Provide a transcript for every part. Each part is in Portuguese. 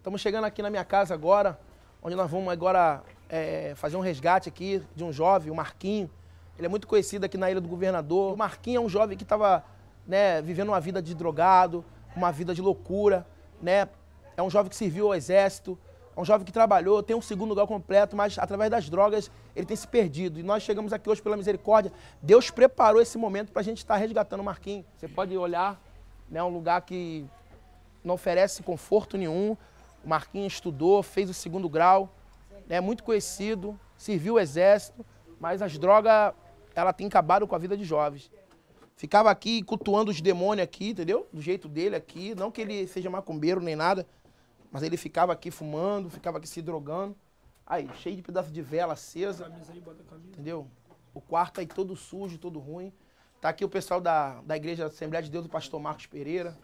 Estamos chegando aqui na minha casa agora, onde nós vamos agora é, fazer um resgate aqui de um jovem, o Marquinho. Ele é muito conhecido aqui na Ilha do Governador. O Marquinho é um jovem que estava né, vivendo uma vida de drogado, uma vida de loucura, né? É um jovem que serviu ao exército, é um jovem que trabalhou, tem um segundo lugar completo, mas através das drogas ele tem se perdido. E nós chegamos aqui hoje pela misericórdia. Deus preparou esse momento para a gente estar resgatando o Marquinhos. Você pode olhar, né, um lugar que não oferece conforto nenhum. O Marquinhos estudou, fez o segundo grau, é né, muito conhecido, serviu o exército, mas as drogas, ela tem acabado com a vida de jovens. Ficava aqui cultuando os demônios aqui, entendeu? Do jeito dele aqui, não que ele seja macumbeiro nem nada, mas ele ficava aqui fumando, ficava aqui se drogando. Aí, cheio de pedaço de vela acesa. Entendeu? O quarto aí todo sujo, todo ruim. Tá aqui o pessoal da, da Igreja Assembleia de Deus, do pastor Marcos Pereira.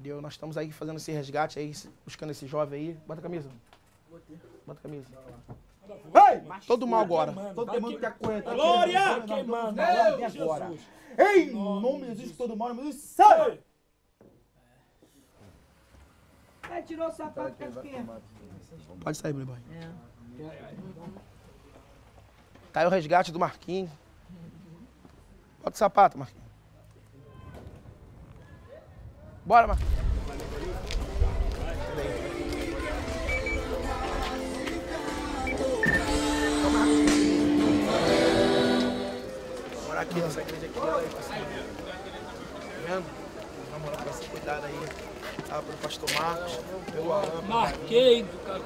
Entendeu? Nós estamos aí fazendo esse resgate aí, buscando esse jovem aí. Bota a camisa. Bota a camisa. Ei! Todo mal agora. Todo mundo que aguenta. Glória! Queimando. agora. Ei, nome de Jesus, todo mal, Jesus, sai! Aí tirou o sapato as pinhas. Pode sair, Playboy. Tá aí o resgate do Marquinhos. Bota o sapato, Marquinhos. Bora, Marquinhos. Bora aqui nessa igreja aqui, olha aí, parceiro. Tá vendo? Vamos lá, pra ser cuidado aí. Tá, pelo pastor Marcos, pelo Alan. Marquei do cara.